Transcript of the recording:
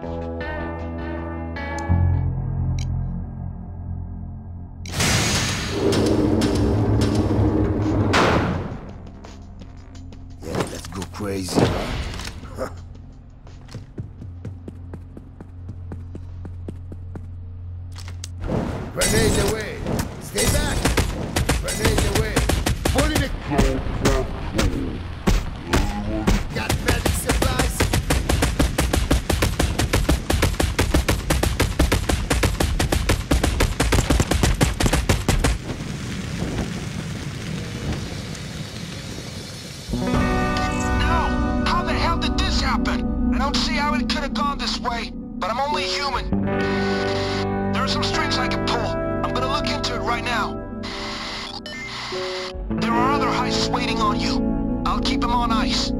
yeah let's Grenade away! Don't see how it could have gone this way, but I'm only human. There are some strings I can pull. I'm gonna look into it right now. There are other heists waiting on you. I'll keep them on ice.